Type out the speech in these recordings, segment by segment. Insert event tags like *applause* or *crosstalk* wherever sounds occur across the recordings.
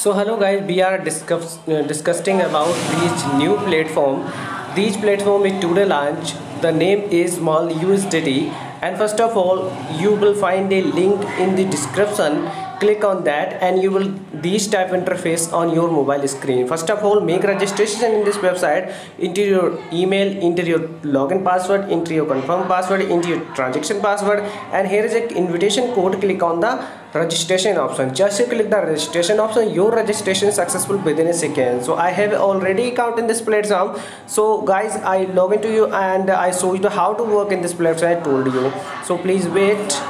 So hello guys, we are discuss, uh, discussing about this new platform. This platform is today launch. The name is Mallu USDT and first of all you will find a link in the description click on that and you will this type interface on your mobile screen. First of all make registration in this website. Enter your email enter your login password enter your confirm password enter your transaction password. And here is a invitation code. Click on the registration option. Just you click the registration option. Your registration is successful within a second. So i have already account in this platform. So guys i log into you and i show you how to work in this platform i told you. So please wait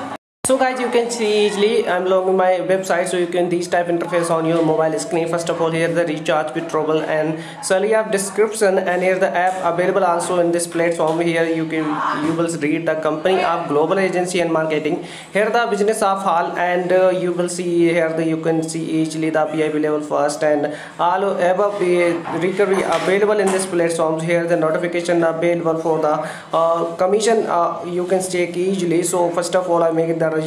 so guys you can see easily i'm logging my website so you can this type interface on your mobile screen. First of all here the recharge with trouble and you have description and here the app available also in this platform. Here you can you will read the company of global agency and marketing. Here the business of hall and uh, you will see here the you can see easily the vip level first and all above recovery available in this platform. Here the notification available for the uh, commission uh, you can check easily. So first of all i make the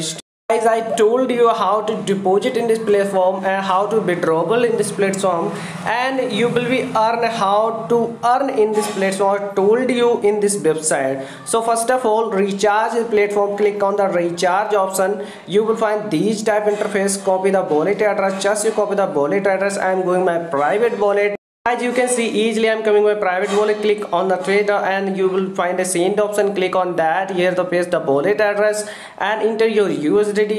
guys i told you how to deposit in this platform and how to withdrawal in this platform and you will be earn how to earn in this platform i told you in this website. So first of all recharge platform click on the recharge option. You will find these type interface copy the wallet address just you copy the wallet address. I am going my private wallet as you can see easily i'm coming my private wallet. Click on the trader and you will find a send option. Click on that. Here the paste the wallet address and enter your usdt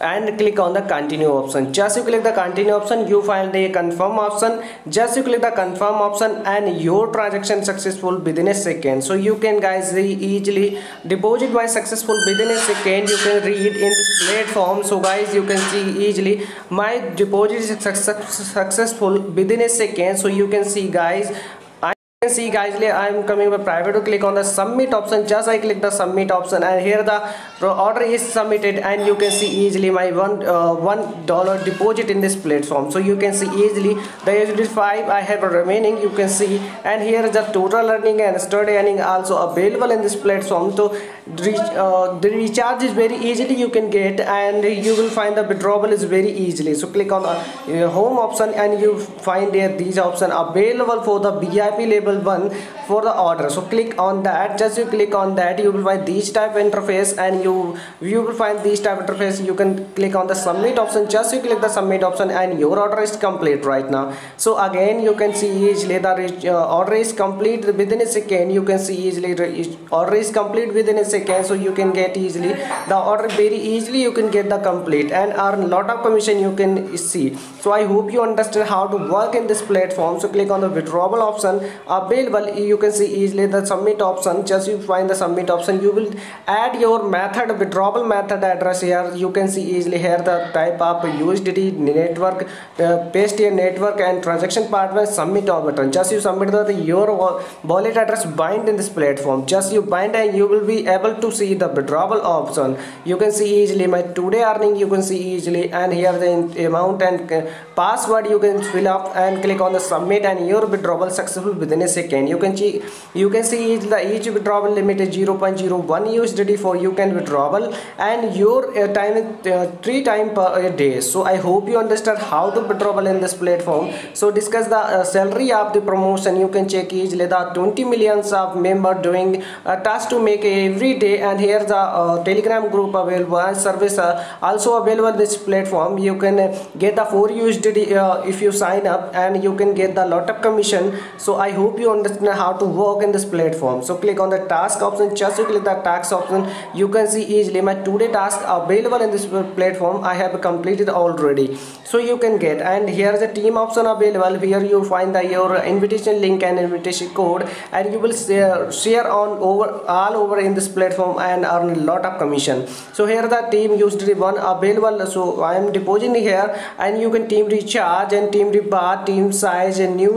and click on the continue option. Just you click the continue option you find a confirm option. Just you click the confirm option and your transaction successful within a second. So you can guys easily deposit by successful within a second. You can read in this platform. So guys you can see easily my deposit is successful within a second. So you can see guys can see guys i'm coming by private to click on the submit option. Just i click the submit option and here the order is submitted and you can see easily my one uh, one dollar deposit in this platform. So you can see easily the USD 5 i have remaining you can see. And here is the total earning and study earning also available in this platform. So uh, the recharge is very easily you can get and you will find the withdrawal is very easily. So click on the uh, home option and you find there these option available for the vip level one for the order. So click on that. Just you click on that you will find this type interface and you you will find this type interface. You can click on the submit option. Just you click the submit option and your order is complete right now. So again you can see easily the uh, order is complete within a second. You can see easily the order is complete within a second. So you can get easily the order. Very easily you can get the complete and earn lot of commission you can see. So i hope you understand how to work in this platform. So click on the withdrawal option available. You can see easily the submit option. Just you find the submit option. You will add your method withdrawal method address here. You can see easily here the type of USDT network uh, paste your network and transaction partner submit button just you submit the your wallet address bind in this platform. Just you bind and you will be able to see the withdrawal option. You can see easily my today earning. You can see easily and here the amount and uh, password you can fill up and click on the submit and your withdrawal successful within a second. You can see you can see the each withdrawal limit is 0.01 USDT for you can withdrawal and your uh, time uh, three time per day. So I hope you understand how to withdrawal in this platform. So discuss the uh, salary of the promotion. You can check easily the 20 millions of member doing a task to make every day. And here the uh, telegram group available and service uh, also available this platform. You can uh, get the 4 USDT Uh, if you sign up and you can get the lot of commission so I hope you understand how to work in this platform. So click on the task option. Just you click the task option. You can see easily my today task available in this uh, platform. I have completed already. So you can get and here is a team option available here you find the your invitation link and invitation code and you will share, share on over all over in this platform and earn a lot of commission. So here the team used one available. So i am depositing here and you can team recharge and team rebate team size and new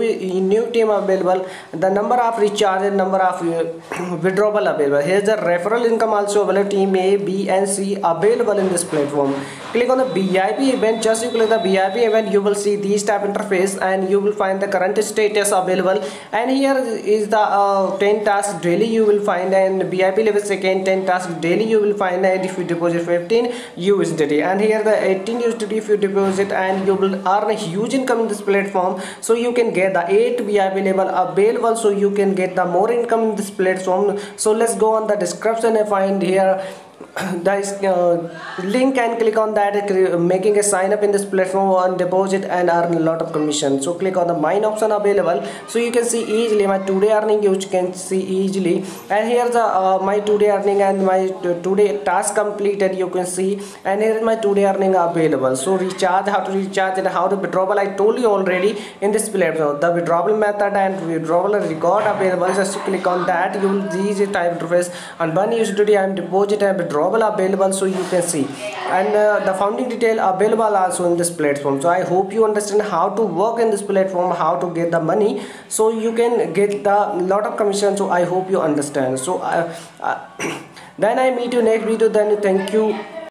new team available the number of recharge and number of uh, withdrawal available here's the referral income also available team a b and c available in this platform click on the vip event just you click the vip event you will see these type interface and you will find the current status available and here is the uh, 10 tasks daily you will find and vip level second 10 tasks daily you will find and if you deposit 15 usdt and here the 18 usdt if you deposit and you will earn a huge income in this platform. So you can get the 8 vip level available available so you can get the more income in this platform. So let's go on the description and find here *coughs* the uh, link and click on that making a sign up in this platform and deposit and earn a lot of commission. So click on the mine option available. So you can see easily my today earning you can see easily. And here's the uh, my today earning and my today task completed you can see. And here is my today earning available. So recharge how to recharge and how to withdrawal i told you already in this platform. The withdrawal method and withdrawal record available just click on that. You will see the type interface and one usdt i'm deposit and withdrawal available so you can see. And uh, the founding detail available also in this platform. So i hope you understand how to work in this platform how to get the money. So you can get the lot of commission so i hope you understand. So uh, uh, *coughs* then i meet you next video then thank you